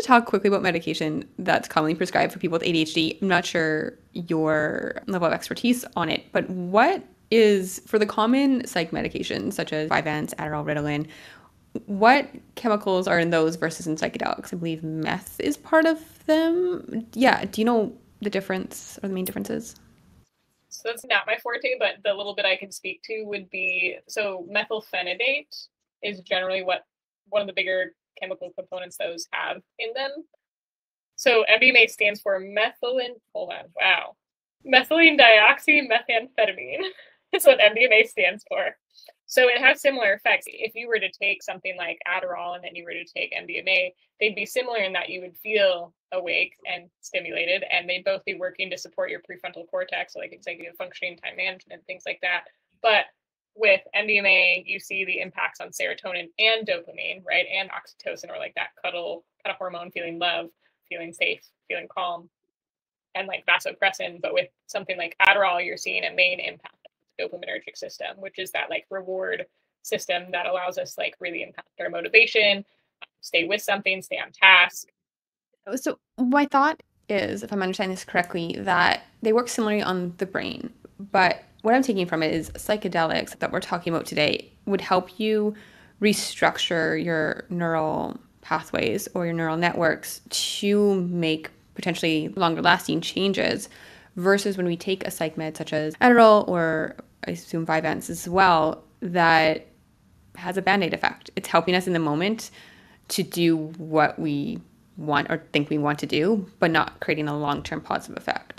to talk quickly about medication that's commonly prescribed for people with ADHD. I'm not sure your level of expertise on it, but what is for the common psych medications such as Vyvanse, Adderall, Ritalin, what chemicals are in those versus in psychedelics? I believe meth is part of them. Yeah, do you know the difference or the main differences? So that's not my forte, but the little bit I can speak to would be so methylphenidate is generally what one of the bigger chemical components those have in them. So MDMA stands for methylene. Hold on, wow, methylene dioxymethamphetamine is what MDMA stands for. So it has similar effects. If you were to take something like Adderall and then you were to take MDMA, they'd be similar in that you would feel awake and stimulated, and they'd both be working to support your prefrontal cortex, like executive functioning, time management, things like that. But with MDMA, you see the impacts on serotonin and dopamine, right? And oxytocin, or like that cuddle kind of hormone, feeling love, feeling safe, feeling calm, and like vasopressin. But with something like Adderall, you're seeing a main impact on the dopaminergic system, which is that like reward system that allows us like really impact our motivation, stay with something, stay on task. Oh, so my thought is, if I'm understanding this correctly, that they work similarly on the brain, but what I'm taking from it is psychedelics that we're talking about today would help you restructure your neural pathways or your neural networks to make potentially longer lasting changes versus when we take a psych med such as Adderall or I assume Vyvanse as well, that has a band aid effect. It's helping us in the moment to do what we want or think we want to do, but not creating a long term positive effect.